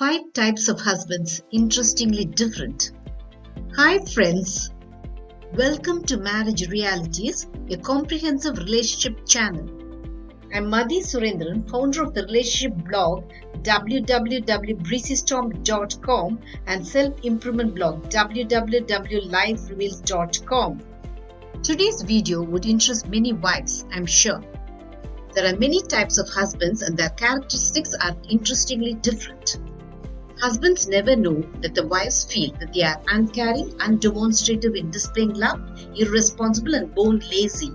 Five types of husbands interestingly different. Hi, friends. Welcome to Marriage Realities, a comprehensive relationship channel. I'm Madhi Surendran, founder of the relationship blog www.breezystorm.com and self-improvement blog www.lifereveals.com. Today's video would interest many wives, I'm sure. There are many types of husbands and their characteristics are interestingly different. Husbands never know that the wives feel that they are uncaring, undemonstrative in displaying love, irresponsible, and bone lazy.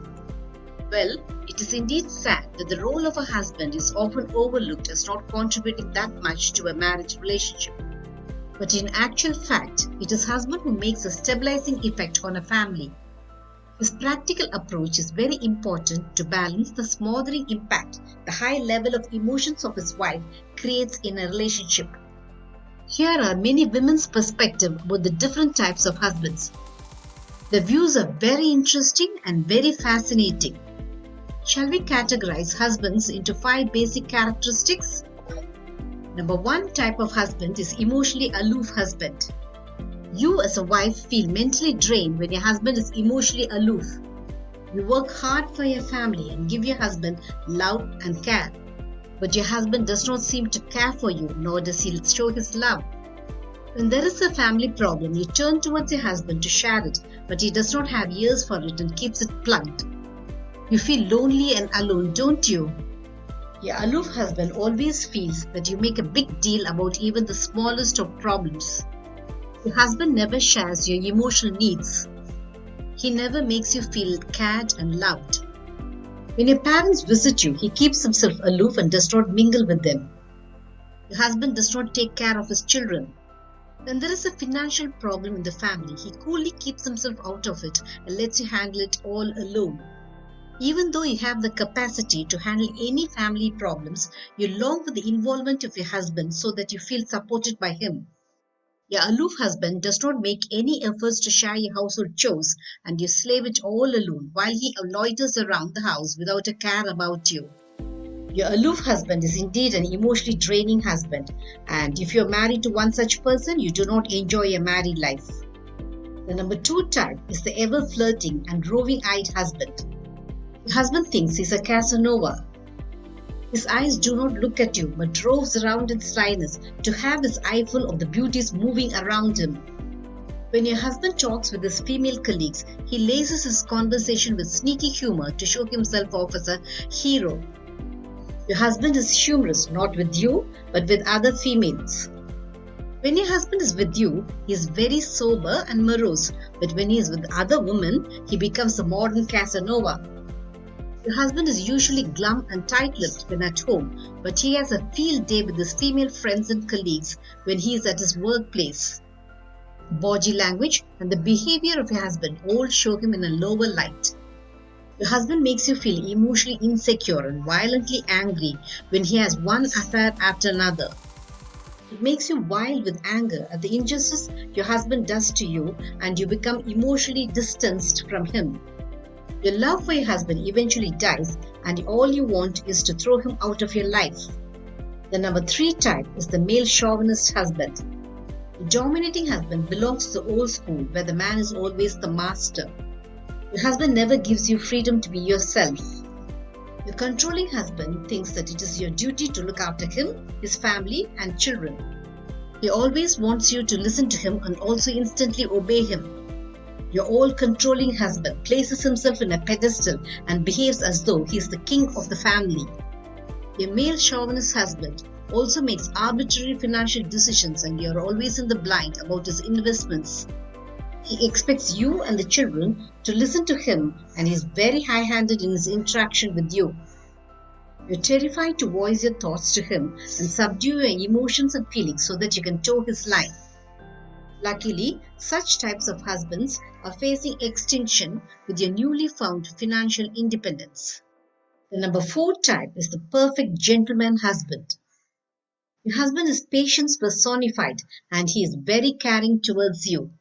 Well, it is indeed sad that the role of a husband is often overlooked as not contributing that much to a marriage relationship. But in actual fact, it is husband who makes a stabilizing effect on a family. His practical approach is very important to balance the smothering impact the high level of emotions of his wife creates in a relationship. Here are many women's perspectives about the different types of husbands. The views are very interesting and very fascinating. Shall we categorize husbands into five basic characteristics? Number one type of husband is emotionally aloof husband. You as a wife feel mentally drained when your husband is emotionally aloof. You work hard for your family and give your husband love and care but your husband does not seem to care for you, nor does he show his love. When there is a family problem, you turn towards your husband to share it, but he does not have ears for it and keeps it plugged. You feel lonely and alone, don't you? Your aloof husband always feels that you make a big deal about even the smallest of problems. Your husband never shares your emotional needs. He never makes you feel cared and loved. When your parents visit you, he keeps himself aloof and does not mingle with them. Your husband does not take care of his children. When there is a financial problem in the family, he coolly keeps himself out of it and lets you handle it all alone. Even though you have the capacity to handle any family problems, you long for the involvement of your husband so that you feel supported by him. Your aloof husband does not make any efforts to share your household chores and you slave it all alone while he loiters around the house without a care about you. Your aloof husband is indeed an emotionally draining husband, and if you're married to one such person, you do not enjoy your married life. The number two type is the ever flirting and roving eyed husband. Your husband thinks he's a Casanova his eyes do not look at you, but roves around in slyness to have his eye full of the beauties moving around him. When your husband talks with his female colleagues, he laces his conversation with sneaky humor to show himself off as a hero. Your husband is humorous not with you, but with other females. When your husband is with you, he is very sober and morose, but when he is with other women, he becomes a modern Casanova. Your husband is usually glum and tight-lipped when at home, but he has a field day with his female friends and colleagues when he is at his workplace. Body language and the behavior of your husband all show him in a lower light. Your husband makes you feel emotionally insecure and violently angry when he has one affair after another. It makes you wild with anger at the injustice your husband does to you and you become emotionally distanced from him. Your love for your husband eventually dies, and all you want is to throw him out of your life. The number three type is the male chauvinist husband. The dominating husband belongs to the old school where the man is always the master. Your husband never gives you freedom to be yourself. Your controlling husband thinks that it is your duty to look after him, his family, and children. He always wants you to listen to him and also instantly obey him. Your all controlling husband places himself in a pedestal and behaves as though he is the king of the family. Your male chauvinist husband also makes arbitrary financial decisions and you're always in the blind about his investments. He expects you and the children to listen to him and he is very high handed in his interaction with you. You're terrified to voice your thoughts to him and subdue your emotions and feelings so that you can toe his line. Luckily, such types of husbands are facing extinction with your newly found financial independence. The number four type is the perfect gentleman husband. Your husband is patience personified and he is very caring towards you.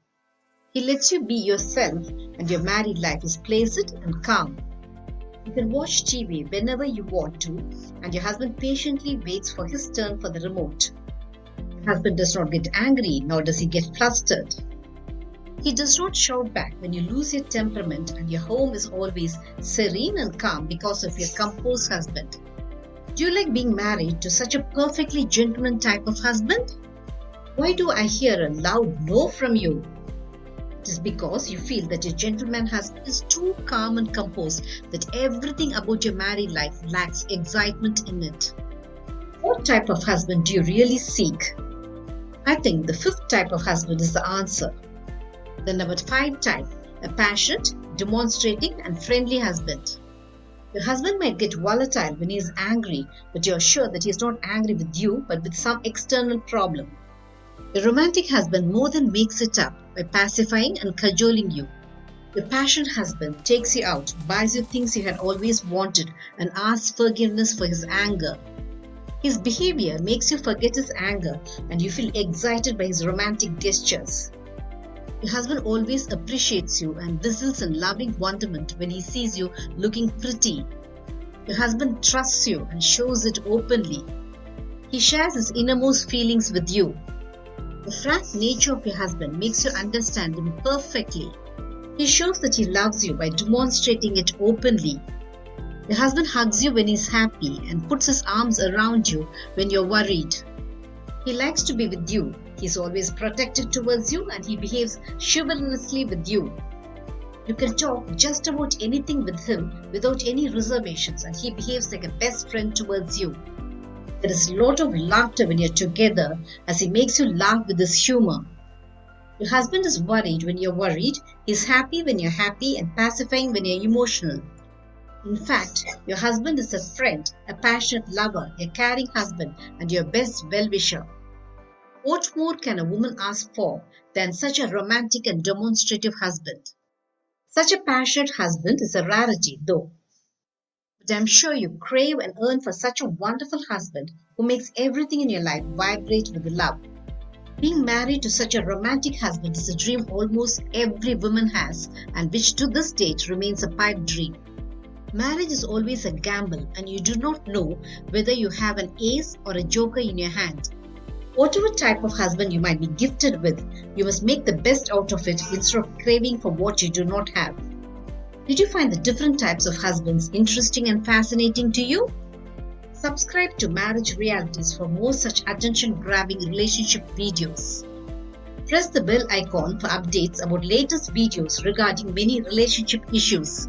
He lets you be yourself and your married life is placid and calm. You can watch TV whenever you want to and your husband patiently waits for his turn for the remote. Husband does not get angry, nor does he get flustered. He does not shout back when you lose your temperament and your home is always serene and calm because of your composed husband. Do you like being married to such a perfectly gentleman type of husband? Why do I hear a loud no from you? It is because you feel that your gentleman husband is too calm and composed that everything about your married life lacks excitement in it. What type of husband do you really seek? I think the fifth type of husband is the answer. The number five type, a passionate, demonstrating, and friendly husband. Your husband might get volatile when he is angry, but you're sure that he is not angry with you but with some external problem. A romantic husband more than makes it up by pacifying and cajoling you. Your passionate husband takes you out, buys you things you had always wanted, and asks forgiveness for his anger. His behavior makes you forget his anger and you feel excited by his romantic gestures. Your husband always appreciates you and whistles in loving wonderment when he sees you looking pretty. Your husband trusts you and shows it openly. He shares his innermost feelings with you. The frank nature of your husband makes you understand him perfectly. He shows that he loves you by demonstrating it openly. Your husband hugs you when he's happy and puts his arms around you when you're worried. He likes to be with you. He's always protective towards you and he behaves chivalrously with you. You can talk just about anything with him without any reservations and he behaves like a best friend towards you. There is a lot of laughter when you're together as he makes you laugh with his humor. Your husband is worried when you're worried, he's happy when you're happy and pacifying when you're emotional. In fact, your husband is a friend, a passionate lover, a caring husband, and your best well wisher. What more can a woman ask for than such a romantic and demonstrative husband? Such a passionate husband is a rarity, though. But I'm sure you crave and yearn for such a wonderful husband who makes everything in your life vibrate with love. Being married to such a romantic husband is a dream almost every woman has, and which to this date remains a pipe dream. Marriage is always a gamble, and you do not know whether you have an ace or a joker in your hand. Whatever type of husband you might be gifted with, you must make the best out of it instead of craving for what you do not have. Did you find the different types of husbands interesting and fascinating to you? Subscribe to Marriage Realities for more such attention grabbing relationship videos. Press the bell icon for updates about latest videos regarding many relationship issues.